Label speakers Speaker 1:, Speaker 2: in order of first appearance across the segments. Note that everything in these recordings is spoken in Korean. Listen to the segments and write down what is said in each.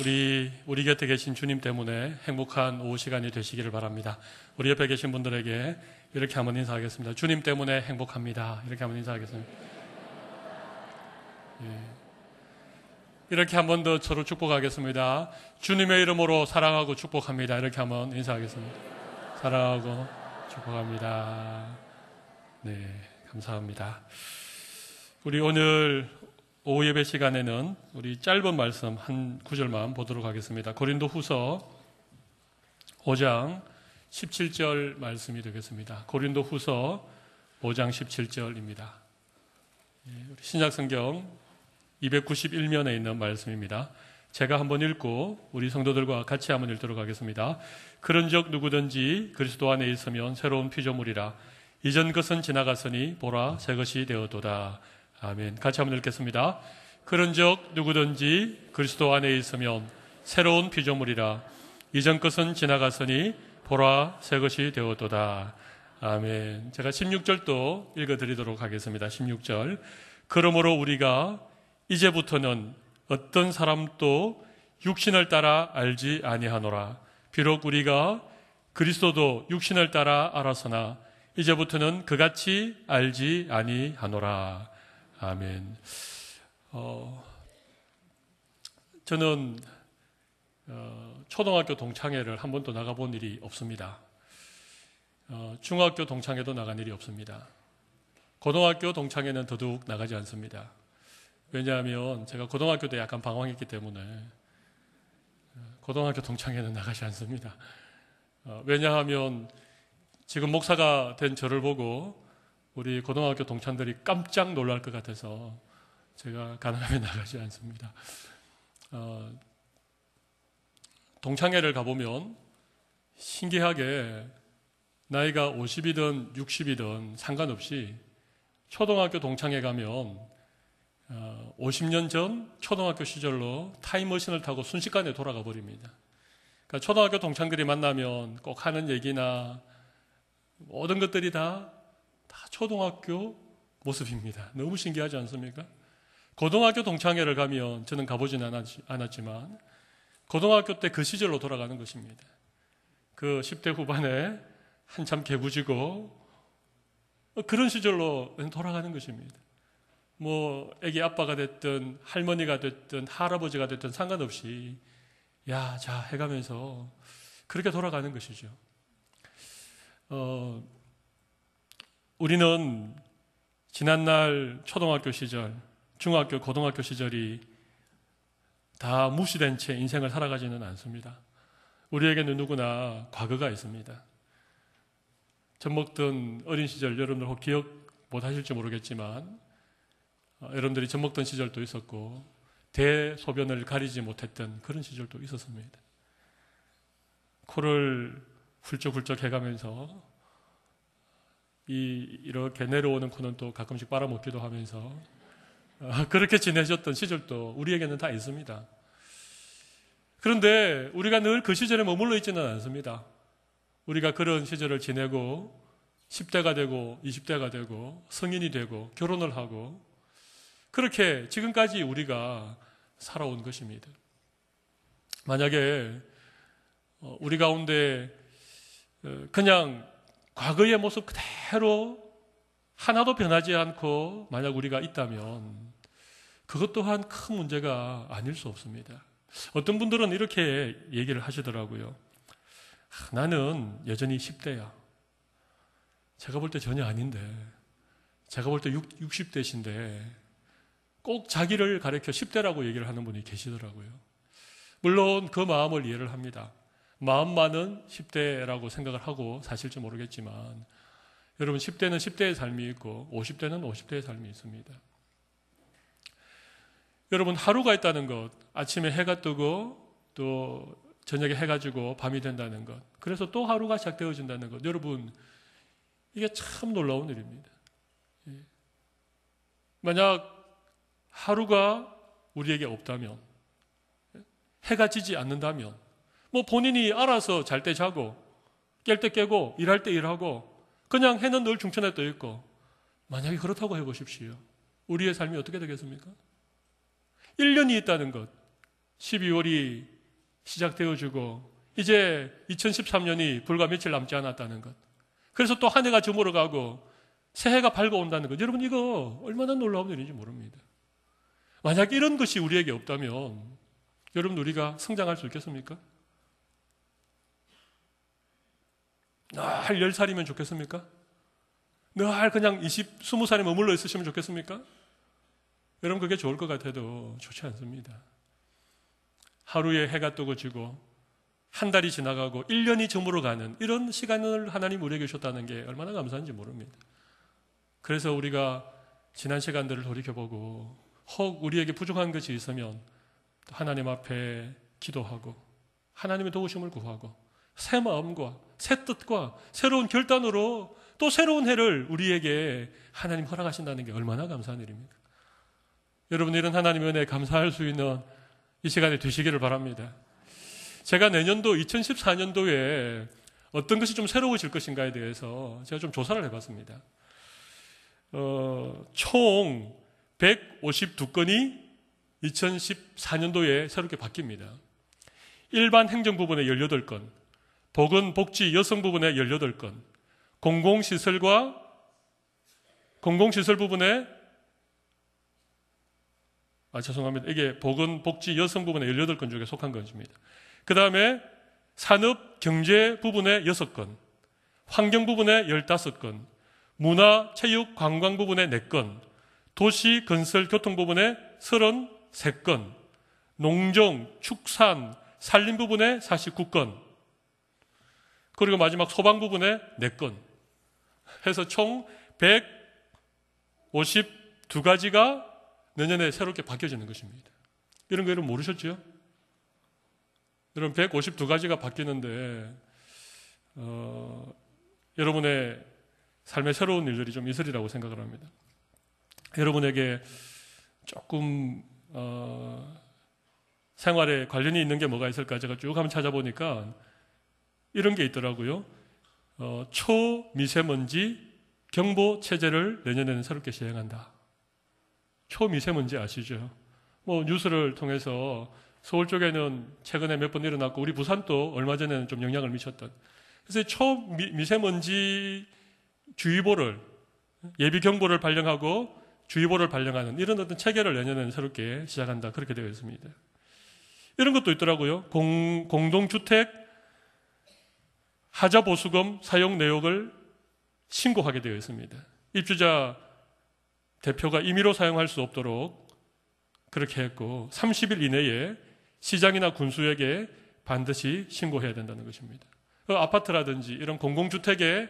Speaker 1: 우리 우리 곁에 계신 주님 때문에 행복한 오후 시간이 되시기를 바랍니다. 우리 옆에 계신 분들에게 이렇게 한번 인사하겠습니다. 주님 때문에 행복합니다. 이렇게 한번 인사하겠습니다. 예. 이렇게 한 번더 서로 축복하겠습니다. 주님의 이름으로 사랑하고 축복합니다. 이렇게 한번 인사하겠습니다. 사랑하고 축복합니다. 네, 감사합니다. 우리 오늘 오후 예배 시간에는 우리 짧은 말씀 한 구절만 보도록 하겠습니다. 고린도 후서 5장 17절 말씀이 되겠습니다. 고린도 후서 5장 17절입니다. 신약성경 291면에 있는 말씀입니다. 제가 한번 읽고 우리 성도들과 같이 한번 읽도록 하겠습니다. 그런 적 누구든지 그리스도 안에 있으면 새로운 피조물이라 이전 것은 지나갔으니 보라 새 것이 되어도다. 아멘. 같이 한번 읽겠습니다. 그런 적 누구든지 그리스도 안에 있으면 새로운 피조물이라 이전 것은 지나갔으니 보라 새 것이 되었도다. 아멘. 제가 16절도 읽어드리도록 하겠습니다. 16절. 그러므로 우리가 이제부터는 어떤 사람도 육신을 따라 알지 아니하노라. 비록 우리가 그리스도도 육신을 따라 알아서나 이제부터는 그같이 알지 아니하노라. 아멘. 어, 저는 어, 초등학교 동창회를 한 번도 나가본 일이 없습니다. 어, 중학교 동창회도 나간 일이 없습니다. 고등학교 동창회는 더더욱 나가지 않습니다. 왜냐하면 제가 고등학교 때 약간 방황했기 때문에 어, 고등학교 동창회는 나가지 않습니다. 어, 왜냐하면 지금 목사가 된 저를 보고 우리 고등학교 동창들이 깜짝 놀랄 것 같아서 제가 가능하면 나가지 않습니다. 어, 동창회를 가보면 신기하게 나이가 50이든 60이든 상관없이 초등학교 동창회 가면 어, 50년 전 초등학교 시절로 타임머신을 타고 순식간에 돌아가 버립니다. 그러니까 초등학교 동창들이 만나면 꼭 하는 얘기나 모든 것들이 다 초등학교 모습입니다. 너무 신기하지 않습니까? 고등학교 동창회를 가면 저는 가보지는 않았지만 고등학교 때 그 시절로 돌아가는 것입니다. 그 10대 후반에 한참 개구지고 그런 시절로 돌아가는 것입니다. 뭐 애기 아빠가 됐든 할머니가 됐든 할아버지가 됐든 상관없이 야, 자 해가면서 그렇게 돌아가는 것이죠. 어, 우리는 지난날 초등학교 시절, 중학교, 고등학교 시절이 다 무시된 채 인생을 살아가지는 않습니다. 우리에게는 누구나 과거가 있습니다. 젖 먹던 어린 시절 여러분들 혹 기억 못 하실지 모르겠지만 어, 여러분들이 젖 먹던 시절도 있었고 대소변을 가리지 못했던 그런 시절도 있었습니다. 코를 훌쩍훌쩍 해가면서 이 이렇게 내려오는 코는 또 가끔씩 빨아먹기도 하면서 어, 그렇게 지내셨던 시절도 우리에게는 다 있습니다. 그런데 우리가 늘 그 시절에 머물러 있지는 않습니다. 우리가 그런 시절을 지내고 10대가 되고 20대가 되고 성인이 되고 결혼을 하고 그렇게 지금까지 우리가 살아온 것입니다. 만약에 어, 우리 가운데 어, 그냥 과거의 모습 그대로 하나도 변하지 않고 만약 우리가 있다면 그것 또한 큰 문제가 아닐 수 없습니다. 어떤 분들은 이렇게 얘기를 하시더라고요. 아, 나는 여전히 10대야. 제가 볼 때 전혀 아닌데, 제가 볼 때 60대신데, 꼭 자기를 가리켜 10대라고 얘기를 하는 분이 계시더라고요. 물론 그 마음을 이해를 합니다. 마음만은 10대라고 생각을 하고 사실지 모르겠지만 여러분 10대는 10대의 삶이 있고 50대는 50대의 삶이 있습니다. 여러분 하루가 있다는 것, 아침에 해가 뜨고 또 저녁에 해가 지고 밤이 된다는 것, 그래서 또 하루가 시작되어진다는 것, 여러분 이게 참 놀라운 일입니다. 예. 만약 하루가 우리에게 없다면, 예, 해가 지지 않는다면, 뭐 본인이 알아서 잘 때 자고 깰 때 깨고 일할 때 일하고 그냥 해는 늘 중천에 떠 있고 만약에 그렇다고 해보십시오. 우리의 삶이 어떻게 되겠습니까? 1년이 있다는 것, 12월이 시작되어지고 이제 2013년이 불과 며칠 남지 않았다는 것. 그래서 또 한 해가 저물어가고 새해가 밝아온다는 것. 여러분 이거 얼마나 놀라운 일인지 모릅니다. 만약 이런 것이 우리에게 없다면 여러분 우리가 성장할 수 있겠습니까? 늘 10살이면 좋겠습니까? 늘 그냥 20, 20살에 머물러 있으시면 좋겠습니까? 여러분 그게 좋을 것 같아도 좋지 않습니다. 하루에 해가 뜨고 지고 한 달이 지나가고 1년이 저물어 가는 이런 시간을 하나님 우리에게 주셨다는 게 얼마나 감사한지 모릅니다. 그래서 우리가 지난 시간들을 돌이켜보고 혹 우리에게 부족한 것이 있으면 하나님 앞에 기도하고 하나님의 도우심을 구하고 새 마음과 새 뜻과 새로운 결단으로 또 새로운 해를 우리에게 하나님 허락하신다는 게 얼마나 감사한 일입니까? 여러분 이런 하나님의 은혜에 감사할 수 있는 이 시간에 되시기를 바랍니다. 제가 내년도 2014년도에 어떤 것이 좀 새로워질 것인가에 대해서 제가 좀 조사를 해봤습니다. 어, 총 152건이 2014년도에 새롭게 바뀝니다. 일반 행정 부분에 18건, 보건 복지 여성 부분에 18건, 공공시설과 공공시설 부분에 아, 죄송합니다. 이게 보건 복지 여성 부분에 18건 중에 속한 것입니다. 그 다음에 산업 경제 부분에 6건, 환경 부분에 15건, 문화, 체육, 관광 부분에 4건, 도시, 건설, 교통 부분에 33건, 농정, 축산, 산림 부분에 49건, 그리고 마지막 소방 부분에 4건. 해서 총 152가지가 내년에 새롭게 바뀌어지는 것입니다. 이런 거 여러분 모르셨죠? 여러분 152가지가 바뀌는데 어, 여러분의 삶의 새로운 일들이 좀 있으리라고 생각을 합니다. 여러분에게 조금 어, 생활에 관련이 있는 게 뭐가 있을까 제가 쭉 한번 찾아보니까 이런 게 있더라고요. 어, 초미세먼지 경보 체제를 내년에는 새롭게 시행한다. 초미세먼지 아시죠? 뭐 뉴스를 통해서 서울 쪽에는 최근에 몇 번 일어났고 우리 부산도 얼마 전에는 좀 영향을 미쳤던. 그래서 초미세먼지 주의보를 예비 경보를 발령하고 주의보를 발령하는 이런 어떤 체계를 내년에는 새롭게 시작한다 그렇게 되어 있습니다. 이런 것도 있더라고요. 공, 공동주택 하자 보수금 사용 내역을 신고하게 되어 있습니다. 입주자 대표가 임의로 사용할 수 없도록 그렇게 했고 30일 이내에 시장이나 군수에게 반드시 신고해야 된다는 것입니다. 그 아파트라든지 이런 공공주택에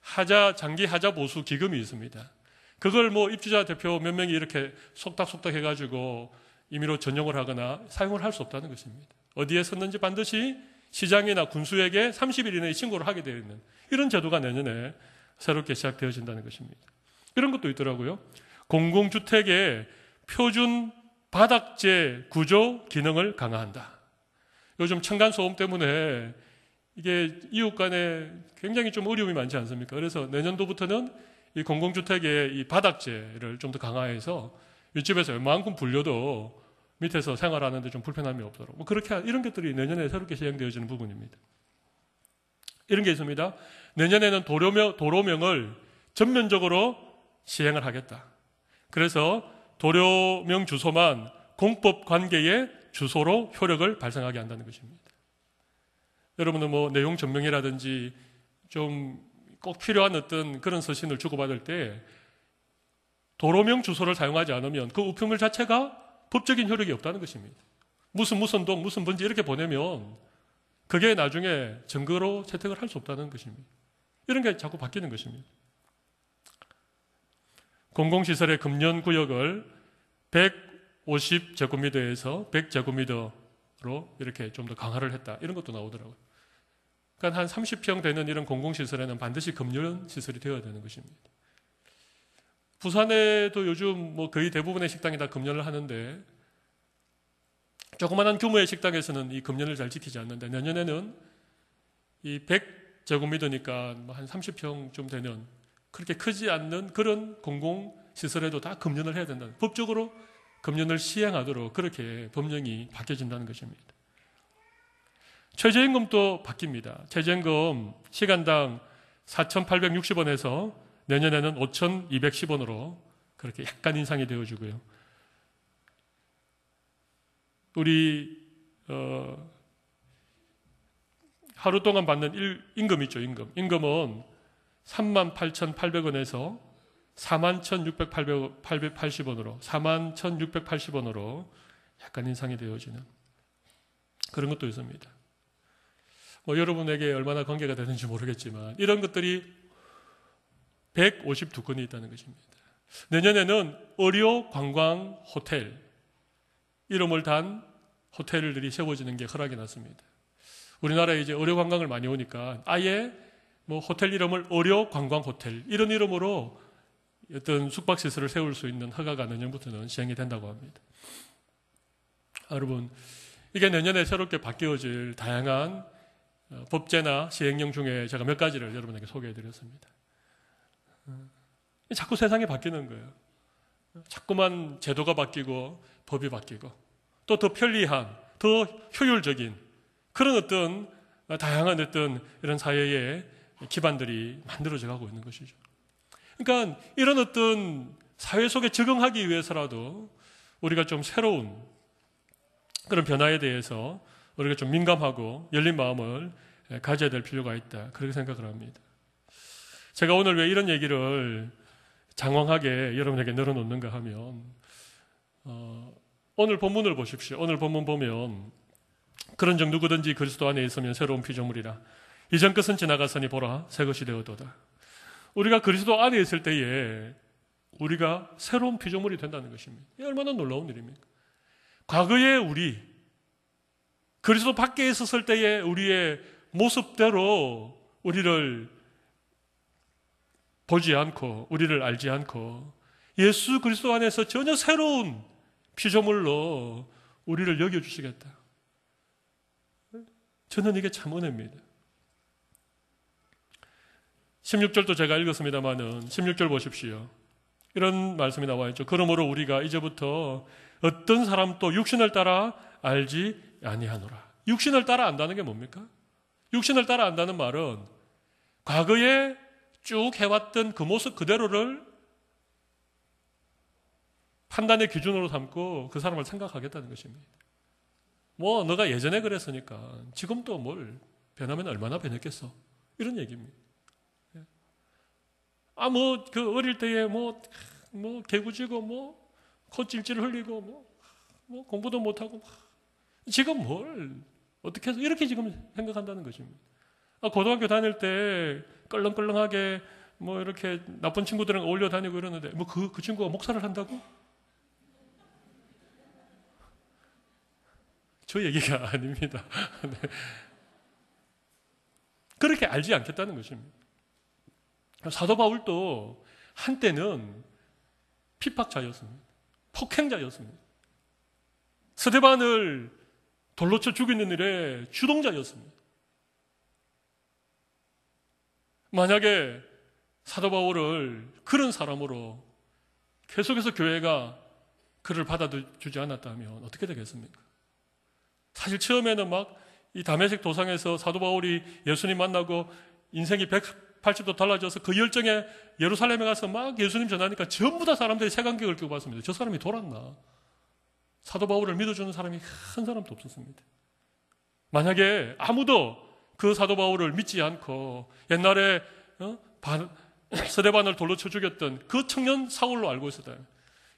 Speaker 1: 하자 장기 하자 보수 기금이 있습니다. 그걸 뭐 입주자 대표 몇 명이 이렇게 속닥속닥 해가지고 임의로 전용을 하거나 사용을 할 수 없다는 것입니다. 어디에 썼는지 반드시 시장이나 군수에게 30일 이내에 신고를 하게 되어 있는 이런 제도가 내년에 새롭게 시작되어진다는 것입니다. 이런 것도 있더라고요. 공공주택의 표준 바닥재 구조 기능을 강화한다. 요즘 층간소음 때문에 이게 이웃 간에 굉장히 좀 어려움이 많지 않습니까? 그래서 내년도부터는 이 공공주택의 이 바닥재를 좀 더 강화해서 윗집에서 웬만큼 불려도 밑에서 생활하는데 좀 불편함이 없도록 뭐 그렇게 이런 것들이 내년에 새롭게 시행되어지는 부분입니다. 이런 게 있습니다. 내년에는 도로명, 도로명을 전면적으로 시행을 하겠다. 그래서 도료명 주소만 공법 관계의 주소로 효력을 발생하게 한다는 것입니다. 여러분은 뭐 내용 전명이라든지 좀 꼭 필요한 어떤 그런 서신을 주고받을 때 도로명 주소를 사용하지 않으면 그 우편물 자체가 법적인 효력이 없다는 것입니다. 무슨 무슨 동 무슨 번지 이렇게 보내면 그게 나중에 증거로 채택을 할 수 없다는 것입니다. 이런 게 자꾸 바뀌는 것입니다. 공공시설의 금년 구역을 150제곱미터에서 100제곱미터로 이렇게 좀 더 강화를 했다. 이런 것도 나오더라고요. 그러니까 한 30평 되는 이런 공공시설에는 반드시 금연 시설이 되어야 되는 것입니다. 부산에도 요즘 뭐 거의 대부분의 식당이 다 금연을 하는데 조그마한 규모의 식당에서는 이 금연을 잘 지키지 않는데 내년에는 이 100제곱미터니까 뭐한 30평 좀 되는 그렇게 크지 않는 그런 공공시설에도 다 금연을 해야 된다. 법적으로 금년을 시행하도록 그렇게 법령이 바뀌어진다는 것입니다. 최저임금도 바뀝니다. 최저임금 시간당 4,860원에서 내년에는 5,210원으로 그렇게 약간 인상이 되어주고요. 우리 어, 하루 동안 받는 일, 임금 있죠, 임금. 임금은 38,800원에서 41,680원으로 41,680원으로 약간 인상이 되어지는 그런 것도 있습니다. 뭐 여러분에게 얼마나 관계가 되는지 모르겠지만 이런 것들이 152건이 있다는 것입니다. 내년에는 의료, 관광, 호텔 이름을 단 호텔들이 세워지는 게 허락이 났습니다. 우리나라에 이제 의료 관광을 많이 오니까 아예 뭐 호텔 이름을 의료 관광 호텔 이런 이름으로 어떤 숙박 시설을 세울 수 있는 허가가 내년부터는 시행이 된다고 합니다. 아, 여러분 이게 내년에 새롭게 바뀌어질 다양한 어, 법제나 시행령 중에 제가 몇 가지를 여러분에게 소개해 드렸습니다. 어, 자꾸 세상이 바뀌는 거예요. 자꾸만 제도가 바뀌고 법이 바뀌고 또 더 편리한, 더 효율적인 그런 어떤 다양한 어떤 이런 사회의 기반들이 만들어져 가고 있는 것이죠. 그러니까 이런 어떤 사회 속에 적응하기 위해서라도 우리가 좀 새로운 그런 변화에 대해서 우리가 좀 민감하고 열린 마음을 가져야 될 필요가 있다. 그렇게 생각을 합니다. 제가 오늘 왜 이런 얘기를 장황하게 여러분에게 늘어놓는가 하면 어, 오늘 본문을 보십시오. 오늘 본문 보면 그런 적 누구든지 그리스도 안에 있으면 새로운 피조물이라 이전 것은 지나갔으니 보라 새 것이 되어도다. 우리가 그리스도 안에 있을 때에 우리가 새로운 피조물이 된다는 것입니다. 이 얼마나 놀라운 일입니까? 과거의 우리 그리스도 밖에 있었을 때의 우리의 모습대로 우리를 보지 않고 우리를 알지 않고 예수 그리스도 안에서 전혀 새로운 피조물로 우리를 여겨주시겠다. 저는 이게 참 은혜입니다. 16절도 제가 읽었습니다만은 16절 보십시오. 이런 말씀이 나와 있죠. 그러므로 우리가 이제부터 어떤 사람도 육신을 따라 알지 아니하노라. 육신을 따라 안다는 게 뭡니까? 육신을 따라 안다는 말은 과거에 쭉 해왔던 그 모습 그대로를 판단의 기준으로 삼고 그 사람을 생각하겠다는 것입니다. 뭐 너가 예전에 그랬으니까 지금 또뭘 변하면 얼마나 변했겠어? 이런 얘기입니다. 아, 뭐, 그 어릴 때에 뭐, 뭐, 개구지고 뭐, 콧질질 흘리고 뭐, 뭐, 공부도 못하고 지금 뭘, 어떻게 해서 이렇게 지금 생각한다는 것입니다. 아, 고등학교 다닐 때 껄렁껄렁하게 뭐 이렇게 나쁜 친구들이랑 어울려 다니고 이러는데 뭐 그, 그 친구가 목사를 한다고? 저 얘기가 아닙니다. 네. 그렇게 알지 않겠다는 것입니다. 사도 바울도 한때는 핍박자였습니다. 폭행자였습니다. 스데반을 돌로 쳐 죽이는 일에 주동자였습니다. 만약에 사도 바울을 그런 사람으로 계속해서 교회가 그를 받아주지 않았다면 어떻게 되겠습니까? 사실 처음에는 막이 다메섹 도상에서 사도 바울이 예수님 만나고 인생이 180도 달라져서 그 열정에 예루살렘에 가서 막 예수님 전하니까 전부 다 사람들이 색안경을 끼고 봤습니다. 저 사람이 돌았나? 사도 바울을 믿어주는 사람이 한 사람도 없었습니다. 만약에 아무도 그 사도 바울을 믿지 않고 옛날에 어? 서대반을 돌로 쳐 죽였던 그 청년 사울로 알고 있었다.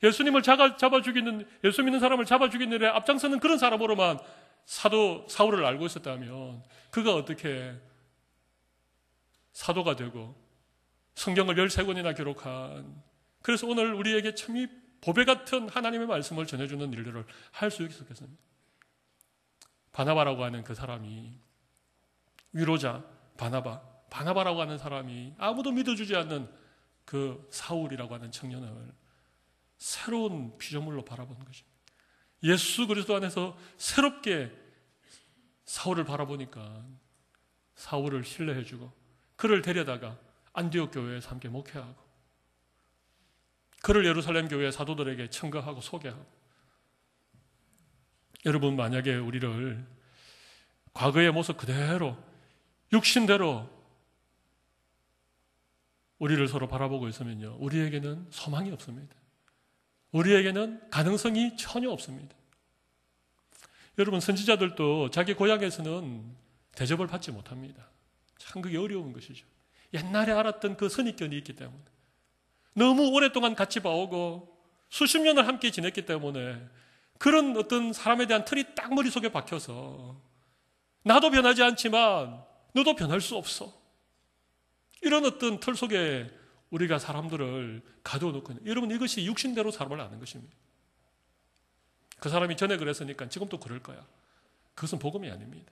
Speaker 1: 예수님을 잡아, 죽이는 예수 믿는 사람을 잡아 죽이는 일에 앞장서는 그런 사람으로만 사도 사울을 알고 있었다면 그가 어떻게 사도가 되고 성경을 13권이나 기록한 그래서 오늘 우리에게 참 이 보배 같은 하나님의 말씀을 전해주는 일들을 할 수 있었겠습니다. 바나바라고 하는 그 사람이 위로자 바나바 바나바라고 하는 사람이 아무도 믿어주지 않는 그 사울이라고 하는 청년을 새로운 피조물로 바라보는 것입니다. 예수 그리스도 안에서 새롭게 사울을 바라보니까 사울을 신뢰해주고 그를 데려다가 안디옥 교회에서 함께 목회하고 그를 예루살렘 교회 사도들에게 청거하고 소개하고 여러분 만약에 우리를 과거의 모습 그대로 육신대로 우리를 서로 바라보고 있으면요. 우리에게는 소망이 없습니다. 우리에게는 가능성이 전혀 없습니다. 여러분 선지자들도 자기 고향에서는 대접을 받지 못합니다. 참 그게 어려운 것이죠. 옛날에 알았던 그 선입견이 있기 때문에 너무 오랫동안 같이 봐오고 수십 년을 함께 지냈기 때문에 그런 어떤 사람에 대한 틀이 딱 머릿속에 박혀서 나도 변하지 않지만 너도 변할 수 없어. 이런 어떤 틀 속에 우리가 사람들을 가둬놓고 여러분 이것이 육신대로 사람을 아는 것입니다. 그 사람이 전에 그랬으니까 지금도 그럴 거야. 그것은 복음이 아닙니다.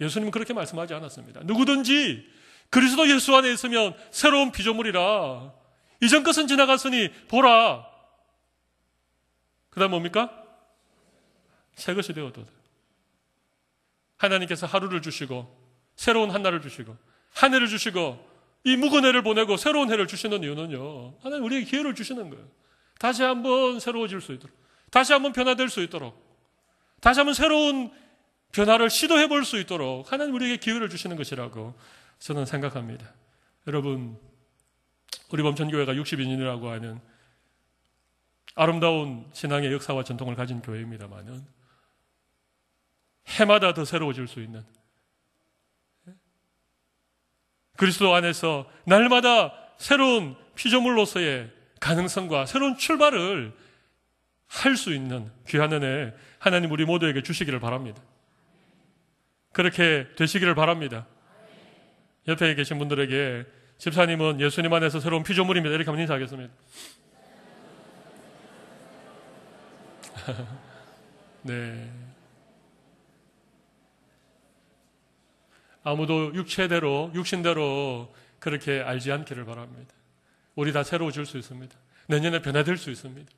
Speaker 1: 예수님은 그렇게 말씀하지 않았습니다. 누구든지 그리스도 예수 안에 있으면 새로운 피조물이라 이전 것은 지나갔으니 보라. 그 다음 뭡니까? 새 것이 되어도 하나님께서 하루를 주시고 새로운 한날을 주시고 한 해를 주시고 이 묵은 해를 보내고 새로운 해를 주시는 이유는요. 하나님 우리에게 기회를 주시는 거예요. 다시 한번 새로워질 수 있도록. 다시 한번 변화될 수 있도록. 다시 한번 새로운 변화를 시도해 볼 수 있도록 하나님 우리에게 기회를 주시는 것이라고 저는 생각합니다. 여러분, 우리 범천교회가 62년이라고 하는 아름다운 신앙의 역사와 전통을 가진 교회입니다만은 해마다 더 새로워질 수 있는 그리스도 안에서 날마다 새로운 피조물로서의 가능성과 새로운 출발을 할 수 있는 귀한 은혜 하나님 우리 모두에게 주시기를 바랍니다. 그렇게 되시기를 바랍니다. 옆에 계신 분들에게 집사님은 예수님 안에서 새로운 피조물입니다. 이렇게 한번 인사하겠습니다. 네. 아무도 육체대로, 육신대로 그렇게 알지 않기를 바랍니다. 우리 다 새로워질 수 있습니다. 내년에 변화될 수 있습니다.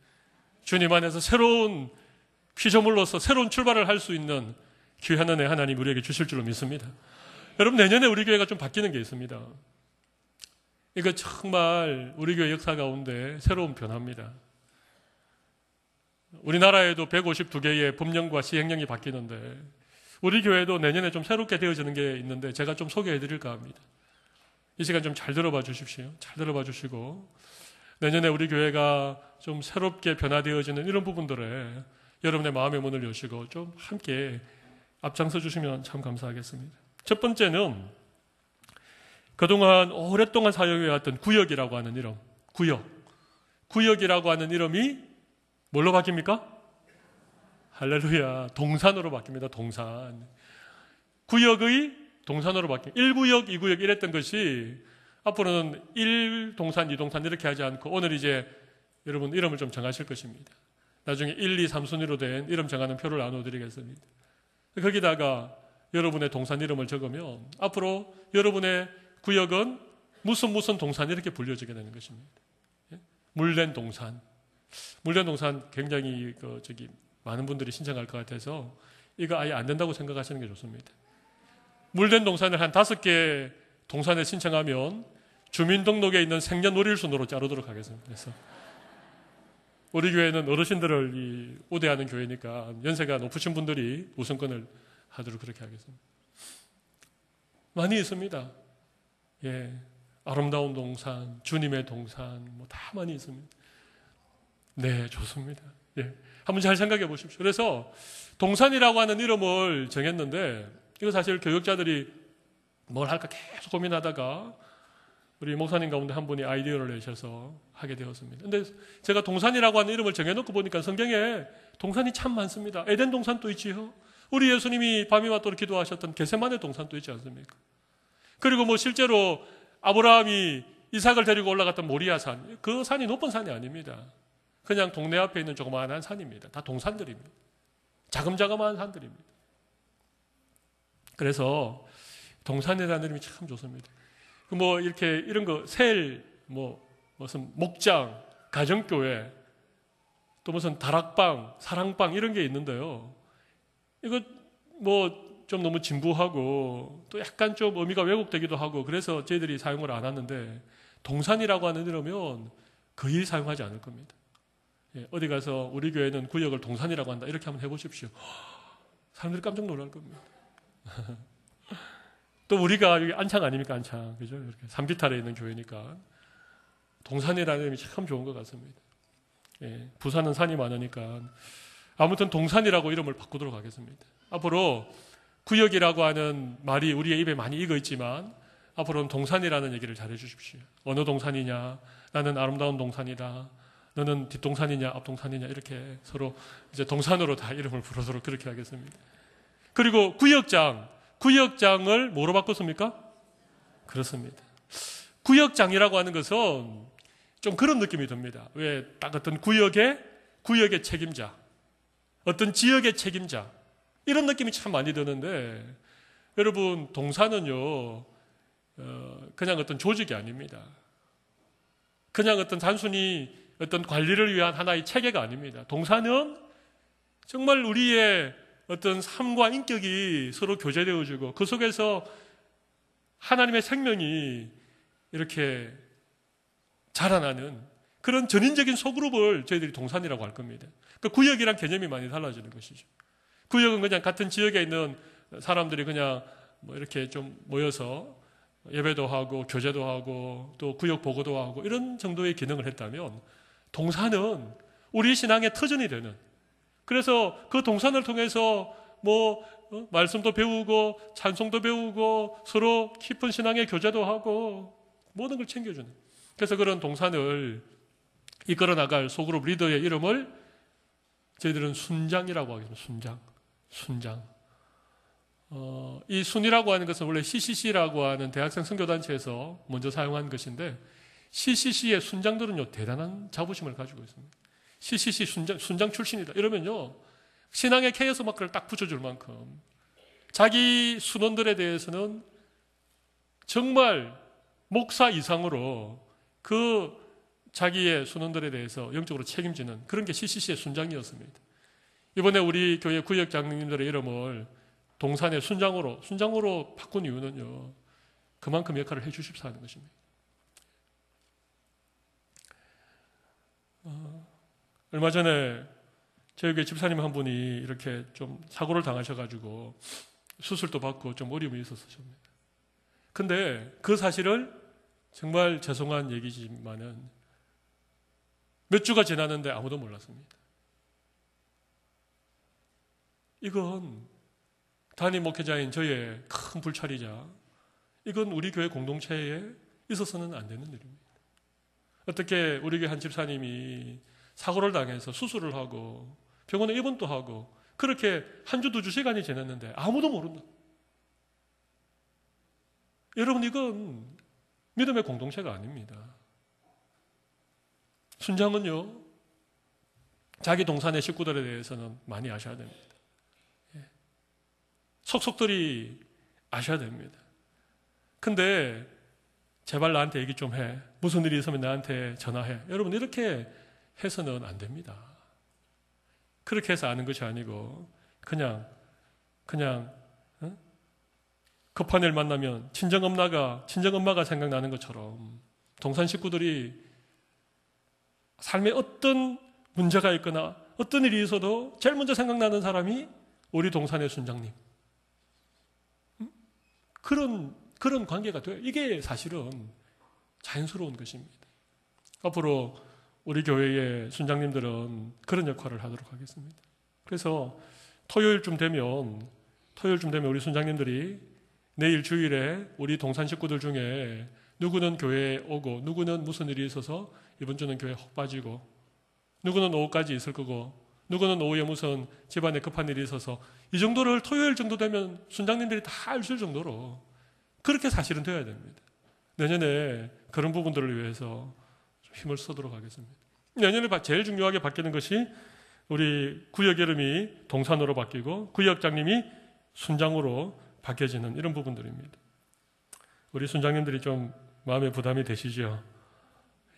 Speaker 1: 주님 안에서 새로운 피조물로서 새로운 출발을 할 수 있는 귀한 은혜 하나님 우리에게 주실 줄로 믿습니다. 여러분 내년에 우리 교회가 좀 바뀌는 게 있습니다. 이거 정말 우리 교회 역사 가운데 새로운 변화입니다. 우리나라에도 152개의 법령과 시행령이 바뀌는데 우리 교회도 내년에 좀 새롭게 되어지는 게 있는데 제가 좀 소개해 드릴까 합니다. 이 시간 좀 잘 들어봐 주십시오. 잘 들어봐 주시고 내년에 우리 교회가 좀 새롭게 변화되어지는 이런 부분들에 여러분의 마음의 문을 여시고 좀 함께 앞장서 주시면 참 감사하겠습니다. 첫 번째는 그동안 오랫동안 사용해왔던 구역이라고 하는 이름, 구역. 구역이라고 하는 이름이 뭘로 바뀝니까? 할렐루야. 동산으로 바뀝니다. 동산. 구역의 동산으로 바뀌 1구역, 2구역 이랬던 것이 앞으로는 1동산, 2동산 이렇게 하지 않고 오늘 이제 여러분 이름을 좀 정하실 것입니다. 나중에 1, 2, 3순위로 된 이름 정하는 표를 나눠드리겠습니다. 거기다가 여러분의 동산 이름을 적으면 앞으로 여러분의 구역은 무슨 무슨 동산 이렇게 불려지게 되는 것입니다. 예? 물된 동산. 물된 동산 굉장히 그 저기 많은 분들이 신청할 것 같아서 이거 아예 안 된다고 생각하시는 게 좋습니다. 물된 동산을 한 다섯 개 동산에 신청하면 주민등록에 있는 생년월일 순으로 자르도록 하겠습니다. 그래서 우리 교회는 어르신들을 우대하는 교회니까 연세가 높으신 분들이 우선권을 하도록 그렇게 하겠습니다. 많이 있습니다. 예. 아름다운 동산, 주님의 동산, 뭐 다 많이 있습니다. 네, 좋습니다. 예. 한번 잘 생각해 보십시오. 그래서 동산이라고 하는 이름을 정했는데 이거 사실 교육자들이 뭘 할까 계속 고민하다가 우리 목사님 가운데 한 분이 아이디어를 내셔서 하게 되었습니다. 근데 제가 동산이라고 하는 이름을 정해놓고 보니까 성경에 동산이 참 많습니다. 에덴 동산도 있지요. 우리 예수님이 밤이와 또 기도하셨던 게세만의 동산도 있지 않습니까? 그리고 뭐 실제로 아브라함이 이삭을 데리고 올라갔던 모리아 산, 그 산이 높은 산이 아닙니다. 그냥 동네 앞에 있는 조그마한 산입니다. 다 동산들입니다. 자금자금한 산들입니다. 그래서 동산이라는 이름이 참 좋습니다. 그뭐 이렇게 이런 거, 셀, 뭐 무슨 목장, 가정교회, 또 무슨 다락방, 사랑방 이런 게 있는데요. 이거 뭐 좀 너무 진부하고 또 약간 좀 의미가 왜곡되기도 하고 그래서 저희들이 사용을 안 하는데 동산이라고 하는 이러면 거의 사용하지 않을 겁니다. 예, 어디 가서 우리 교회는 구역을 동산이라고 한다. 이렇게 한번 해보십시오. 사람들이 깜짝 놀랄 겁니다. 또 우리가 여기 안창 아닙니까 안창 그죠? 이렇게 삼기탈에 있는 교회니까 동산이라는 이름이 참 좋은 것 같습니다. 예, 부산은 산이 많으니까 아무튼 동산이라고 이름을 바꾸도록 하겠습니다. 앞으로 구역이라고 하는 말이 우리의 입에 많이 익어 있지만 앞으로는 동산이라는 얘기를 잘해 주십시오. 어느 동산이냐? 나는 아름다운 동산이다. 너는 뒷동산이냐, 앞동산이냐 이렇게 서로 이제 동산으로 다 이름을 부르도록 그렇게 하겠습니다. 그리고 구역장, 구역장을 뭐로 바꿨습니까? 그렇습니다. 구역장이라고 하는 것은 좀 그런 느낌이 듭니다. 왜 딱 어떤 구역의 구역의 책임자, 어떤 지역의 책임자 이런 느낌이 참 많이 드는데 여러분 동산은요 어, 그냥 어떤 조직이 아닙니다. 그냥 어떤 단순히 어떤 관리를 위한 하나의 체계가 아닙니다. 동산은 정말 우리의 어떤 삶과 인격이 서로 교제되어지고 그 속에서 하나님의 생명이 이렇게 자라나는 그런 전인적인 소그룹을 저희들이 동산이라고 할 겁니다. 그 구역이란 개념이 많이 달라지는 것이죠. 구역은 그냥 같은 지역에 있는 사람들이 그냥 뭐 이렇게 좀 모여서 예배도 하고 교제도 하고 또 구역 보고도 하고 이런 정도의 기능을 했다면 동산은 우리 신앙의 터전이 되는 그래서 그 동산을 통해서 뭐 어? 말씀도 배우고 찬송도 배우고 서로 깊은 신앙의 교제도 하고 모든 걸 챙겨주는 그래서 그런 동산을 이끌어 나갈 소그룹 리더의 이름을 저희들은 순장이라고 하겠습니다. 순장, 순장. 어, 이 순이라고 하는 것은 원래 CCC라고 하는 대학생 선교단체에서 먼저 사용한 것인데 CCC의 순장들은요, 대단한 자부심을 가지고 있습니다. CCC 순장, 순장 출신이다. 이러면요, 신앙의 케이스 마크를 딱 붙여줄 만큼 자기 순원들에 대해서는 정말 목사 이상으로 그 자기의 순원들에 대해서 영적으로 책임지는 그런 게 CCC의 순장이었습니다. 이번에 우리 교회 구역 장님들의 이름을 동산의 순장으로, 순장으로 바꾼 이유는요, 그만큼 역할을 해 주십사 하는 것입니다. 얼마 전에 저희 교회 집사님 한 분이 이렇게 좀 사고를 당하셔가지고 수술도 받고 좀 어려움이 있었습니다. 근데 그 사실을 정말 죄송한 얘기지만은 몇 주가 지났는데 아무도 몰랐습니다. 이건 단임 목회자인 저의 큰 불찰이자 이건 우리 교회 공동체에 있어서는 안 되는 일입니다. 어떻게 우리 교회 한 집사님이 사고를 당해서 수술을 하고 병원에 입원도 하고 그렇게 한 주, 두 주 시간이 지났는데 아무도 모른다. 여러분, 이건 믿음의 공동체가 아닙니다. 순장은요, 자기 동산의 식구들에 대해서는 많이 아셔야 됩니다. 예. 속속들이 아셔야 됩니다. 근데 제발 나한테 얘기 좀 해. 무슨 일이 있으면 나한테 전화해. 여러분, 이렇게 해서는 안 됩니다. 그렇게 해서 아는 것이 아니고, 그냥, 그냥, 어? 급한 일 만나면 친정엄마가, 친정엄마가 생각나는 것처럼 동산 식구들이 삶에 어떤 문제가 있거나 어떤 일이 있어도 제일 먼저 생각나는 사람이 우리 동산의 순장님. 그런, 그런 관계가 돼요. 이게 사실은 자연스러운 것입니다. 앞으로 우리 교회의 순장님들은 그런 역할을 하도록 하겠습니다. 그래서 토요일쯤 되면 토요일쯤 되면 우리 순장님들이 내일 주일에 우리 동산 식구들 중에 누구는 교회에 오고 누구는 무슨 일이 있어서 이번 주는 교회 혹 빠지고 누구는 오후까지 있을 거고 누구는 오후에 무슨 집안에 급한 일이 있어서 이 정도를 토요일 정도 되면 순장님들이 다 알 수 정도로 그렇게 사실은 되어야 됩니다. 내년에 그런 부분들을 위해서 힘을 써도록 하겠습니다. 내년에 제일 중요하게 바뀌는 것이 우리 구역 이름이 동산으로 바뀌고 구역장님이 순장으로 바뀌어지는 이런 부분들입니다. 우리 순장님들이 좀 마음에 부담이 되시죠?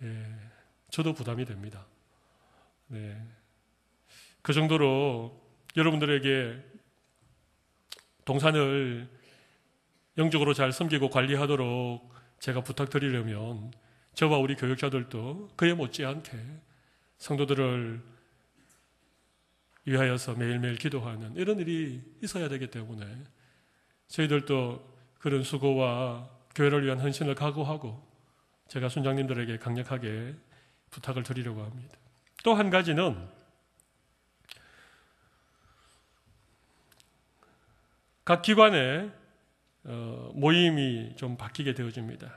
Speaker 1: 예, 저도 부담이 됩니다. 네. 그 정도로 여러분들에게 동산을 영적으로 잘 섬기고 관리하도록 제가 부탁드리려면 저와 우리 교육자들도 그에 못지않게 성도들을 위하여서 매일매일 기도하는 이런 일이 있어야 되기 때문에 저희들도 그런 수고와 교회를 위한 헌신을 각오하고 제가 순장님들에게 강력하게 부탁을 드리려고 합니다. 또 한 가지는 각 기관의 어, 모임이 좀 바뀌게 되어집니다.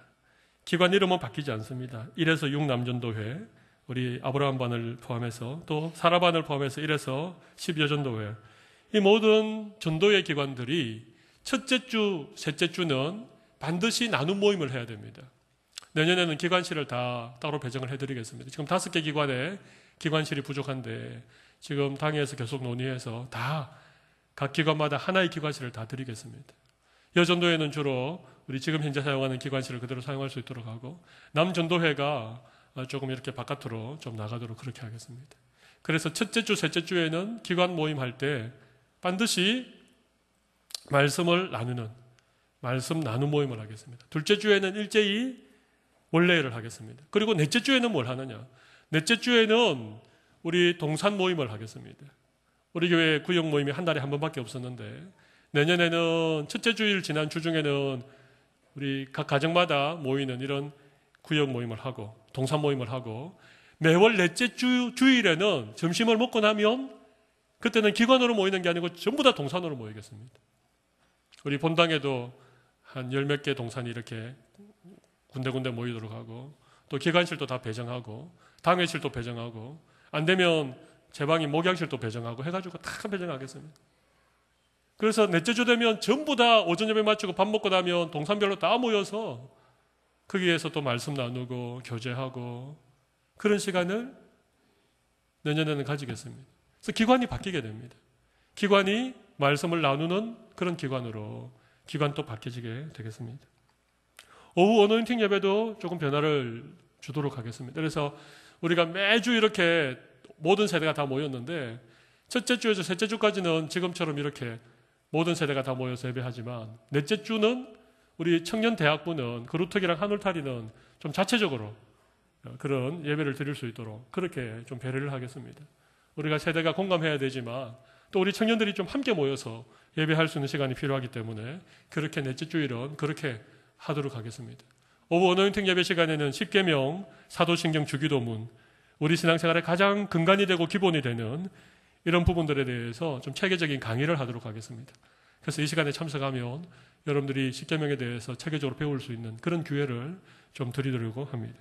Speaker 1: 기관 이름은 바뀌지 않습니다. 1에서 6 남전도회, 우리 아브라함 반을 포함해서 또 사라 반을 포함해서 1에서 10여 전도회. 이 모든 전도회 기관들이 첫째 주, 셋째 주는 반드시 나눔 모임을 해야 됩니다. 내년에는 기관실을 다 따로 배정을 해드리겠습니다. 지금 다섯 개 기관에 기관실이 부족한데 지금 당에서 계속 논의해서 다 각 기관마다 하나의 기관실을 다 드리겠습니다. 여전도회는 주로 우리 지금 현재 사용하는 기관실을 그대로 사용할 수 있도록 하고 남전도회가 조금 이렇게 바깥으로 좀 나가도록 그렇게 하겠습니다. 그래서 첫째 주, 셋째 주에는 기관 모임할 때 반드시 말씀을 나누는 말씀 나눔 모임을 하겠습니다. 둘째 주에는 일제히 원래를 하겠습니다. 그리고 넷째 주에는 뭘 하느냐? 넷째 주에는 우리 동산 모임을 하겠습니다. 우리 교회 구역 모임이 한 달에 한 번밖에 없었는데 내년에는 첫째 주일 지난 주 중에는 우리 각 가정마다 모이는 이런 구역 모임을 하고 동산 모임을 하고 매월 넷째 주 주일에는 점심을 먹고 나면 그때는 기관으로 모이는 게 아니고 전부 다 동산으로 모이겠습니다. 우리 본당에도 한 열 몇 개 동산이 이렇게 군데군데 모이도록 하고 또 기관실도 다 배정하고 당회실도 배정하고 안 되면 제 방이 목양실도 배정하고 해가지고 다 배정하겠습니다. 그래서 넷째 주 되면 전부 다 오전 예배 마치고 밥 먹고 나면 동산별로 다 모여서 거기에서 또 말씀 나누고 교제하고 그런 시간을 내년에는 가지겠습니다. 그래서 기관이 바뀌게 됩니다. 기관이 말씀을 나누는 그런 기관으로 기관도 바뀌어지게 되겠습니다. 오후 어노인팅 예배도 조금 변화를 주도록 하겠습니다. 그래서 우리가 매주 이렇게 모든 세대가 다 모였는데 첫째 주에서 셋째 주까지는 지금처럼 이렇게 모든 세대가 다 모여서 예배하지만 넷째 주는 우리 청년 대학부는 그루터기랑 하늘타리는 좀 자체적으로 그런 예배를 드릴 수 있도록 그렇게 좀 배려를 하겠습니다. 우리가 세대가 공감해야 되지만 또 우리 청년들이 좀 함께 모여서 예배할 수 있는 시간이 필요하기 때문에 그렇게 넷째 주일은 그렇게 하도록 하겠습니다. 오후 anointing 예배 시간에는 10계명, 사도신경 주기도문, 우리 신앙생활의 가장 근간이 되고 기본이 되는 이런 부분들에 대해서 좀 체계적인 강의를 하도록 하겠습니다. 그래서 이 시간에 참석하면 여러분들이 10계명에 대해서 체계적으로 배울 수 있는 그런 기회를 좀 드리려고 합니다.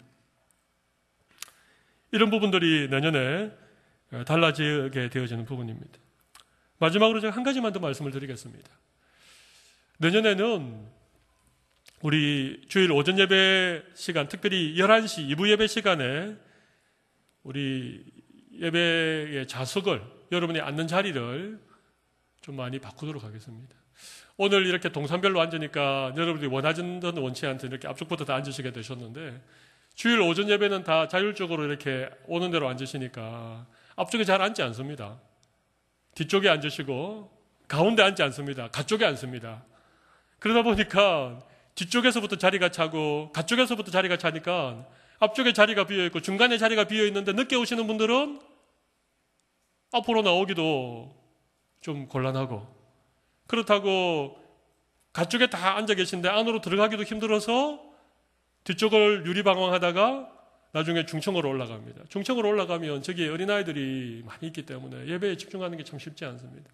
Speaker 1: 이런 부분들이 내년에 달라지게 되어지는 부분입니다. 마지막으로 제가 한 가지만 더 말씀을 드리겠습니다. 내년에는 우리 주일 오전 예배 시간, 특별히 11시 2부 예배 시간에 우리 예배의 좌석을 여러분이 앉는 자리를 좀 많이 바꾸도록 하겠습니다. 오늘 이렇게 동산별로 앉으니까 여러분들이 원하는 원치 않든 이렇게 앞쪽부터 다 앉으시게 되셨는데 주일 오전 예배는 다 자율적으로 이렇게 오는 대로 앉으시니까 앞쪽에 잘 앉지 않습니다. 뒤쪽에 앉으시고 가운데 앉지 않습니다. 가쪽에 앉습니다. 그러다 보니까 뒤쪽에서부터 자리가 차고 가쪽에서부터 자리가 차니까 앞쪽에 자리가 비어 있고 중간에 자리가 비어 있는데 늦게 오시는 분들은 앞으로 나오기도 좀 곤란하고 그렇다고 가쪽에 다 앉아 계신데 안으로 들어가기도 힘들어서 뒤쪽을 유리방황하다가 나중에 중청으로 올라갑니다. 중청으로 올라가면 저기 어린아이들이 많이 있기 때문에 예배에 집중하는 게 참 쉽지 않습니다.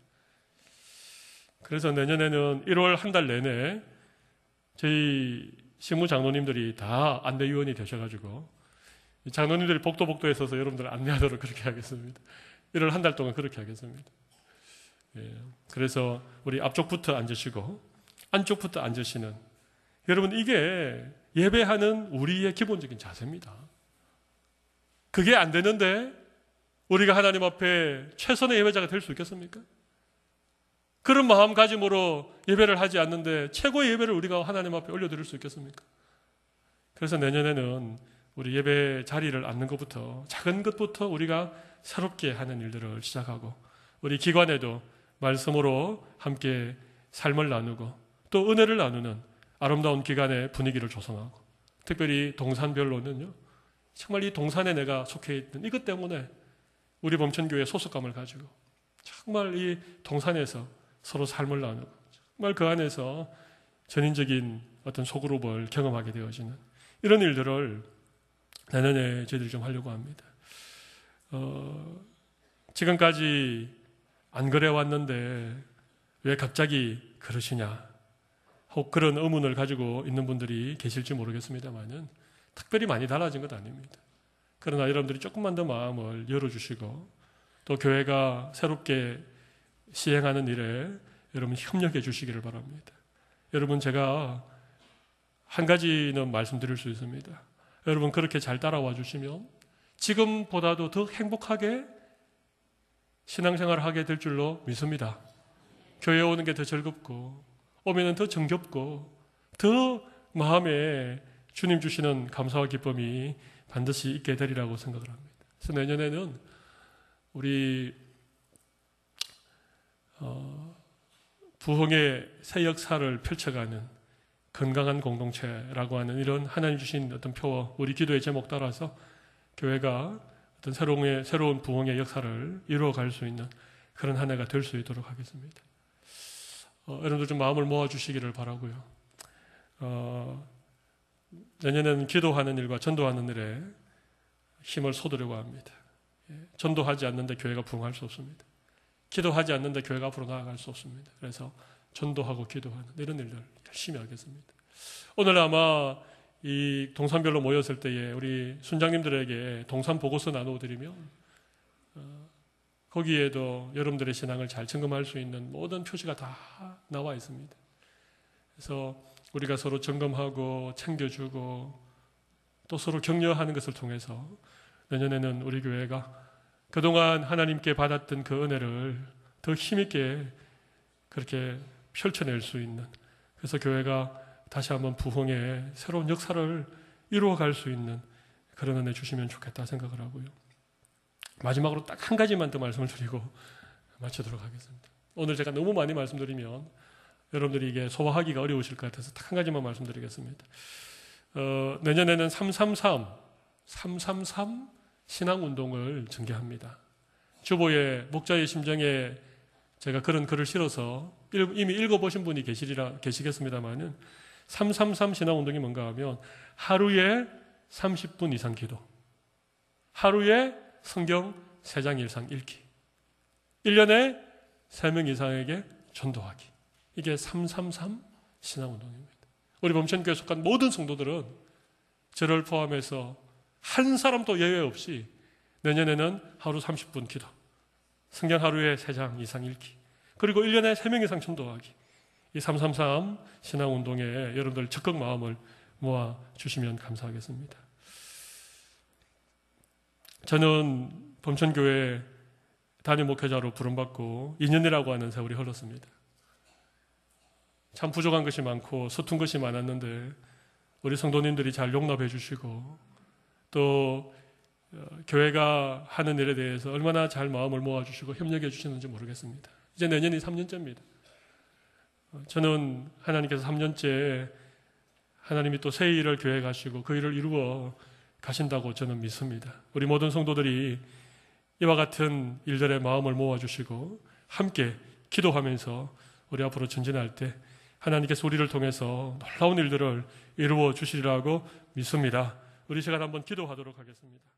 Speaker 1: 그래서 내년에는 1월 한 달 내내 저희 신무 장로님들이 다 안내위원이 되셔가지고 장로님들이 복도 복도에 서서 여러분들 안내하도록 그렇게 하겠습니다. 1월 한달 동안 그렇게 하겠습니다. 예, 그래서 우리 앞쪽부터 앉으시고 안쪽부터 앉으시는 여러분 이게 예배하는 우리의 기본적인 자세입니다. 그게 안 되는데 우리가 하나님 앞에 최선의 예배자가 될 수 있겠습니까? 그런 마음가짐으로 예배를 하지 않는데 최고의 예배를 우리가 하나님 앞에 올려드릴 수 있겠습니까? 그래서 내년에는 우리 예배 자리를 앉는 것부터 작은 것부터 우리가 새롭게 하는 일들을 시작하고 우리 기관에도 말씀으로 함께 삶을 나누고 또 은혜를 나누는 아름다운 기관의 분위기를 조성하고 특별히 동산별로는요 정말 이 동산에 내가 속해 있는 이것 때문에 우리 범천교회 소속감을 가지고 정말 이 동산에서 서로 삶을 나누고 정말 그 안에서 전인적인 어떤 소그룹을 경험하게 되어지는 이런 일들을 내년에 저희들이 좀 하려고 합니다. 어, 지금까지 안 그래 왔는데 왜 갑자기 그러시냐? 혹 그런 의문을 가지고 있는 분들이 계실지 모르겠습니다만은 특별히 많이 달라진 것 아닙니다. 그러나 여러분들이 조금만 더 마음을 열어주시고 또 교회가 새롭게 시행하는 일에 여러분 협력해 주시기를 바랍니다. 여러분 제가 한 가지는 말씀드릴 수 있습니다. 여러분 그렇게 잘 따라와 주시면 지금보다도 더 행복하게 신앙생활을 하게 될 줄로 믿습니다. 교회 오는 게 더 즐겁고 오면은 더 정겹고 더 마음에 주님 주시는 감사와 기쁨이 반드시 있게 되리라고 생각을 합니다. 그래서 내년에는 우리 어, 부흥의 새 역사를 펼쳐가는 건강한 공동체라고 하는 이런 하나님 주신 어떤 표어 우리 기도의 제목 따라서 교회가 어떤 새로운 새로운 부흥의 역사를 이루어갈 수 있는 그런 한 해가 될 수 있도록 하겠습니다. 어, 여러분들 좀 마음을 모아 주시기를 바라고요. 어, 내년에는 기도하는 일과 전도하는 일에 힘을 쏟으려고 합니다. 예, 전도하지 않는데 교회가 부흥할 수 없습니다. 기도하지 않는데 교회가 앞으로 나아갈 수 없습니다. 그래서 전도하고 기도하는 이런 일들 열심히 하겠습니다. 오늘 아마 이 동산별로 모였을 때에 우리 순장님들에게 동산 보고서 나누어 드리면 어, 거기에도 여러분들의 신앙을 잘 점검할 수 있는 모든 표시가 다 나와 있습니다. 그래서 우리가 서로 점검하고 챙겨주고 또 서로 격려하는 것을 통해서 내년에는 우리 교회가 그동안 하나님께 받았던 그 은혜를 더 힘있게 그렇게 펼쳐낼 수 있는 그래서 교회가 다시 한번 부흥의 새로운 역사를 이루어갈 수 있는 그런 은혜 주시면 좋겠다 생각을 하고요. 마지막으로 딱 한 가지만 더 말씀을 드리고 마치도록 하겠습니다. 오늘 제가 너무 많이 말씀드리면 여러분들이 이게 소화하기가 어려우실 것 같아서 딱 한 가지만 말씀드리겠습니다. 어, 내년에는 333, 333 신앙운동을 전개합니다. 주보의 목자의 심정에 제가 그런 글을 실어서 이미 읽어보신 분이 계시리라, 계시겠습니다만은 333 신앙 운동이 뭔가 하면 하루에 30분 이상 기도, 하루에 성경 3장 이상 읽기, 1년에 3명 이상에게 전도하기. 이게 333 신앙 운동입니다. 우리 범천교회 속한 모든 성도들은 저를 포함해서 한 사람도 예외 없이 내년에는 하루 30분 기도, 성경 하루에 3장 이상 읽기, 그리고 1년에 3명 이상 전도하기. 이 333 신앙운동에 여러분들 적극 마음을 모아 주시면 감사하겠습니다. 저는 범천교회 담임 목회자로 부름받고 2년이라고 하는 세월이 흘렀습니다. 참 부족한 것이 많고 서툰 것이 많았는데 우리 성도님들이 잘 용납해 주시고 또 어, 교회가 하는 일에 대해서 얼마나 잘 마음을 모아주시고 협력해 주시는지 모르겠습니다. 이제 내년이 3년째입니다. 어, 저는 하나님께서 3년째 하나님이 또 새 일을 교회 가시고 그 일을 이루어 가신다고 저는 믿습니다. 우리 모든 성도들이 이와 같은 일들의 마음을 모아주시고 함께 기도하면서 우리 앞으로 전진할 때 하나님께서 우리를 통해서 놀라운 일들을 이루어 주시리라고 믿습니다. 우리 시간 한번 기도하도록 하겠습니다.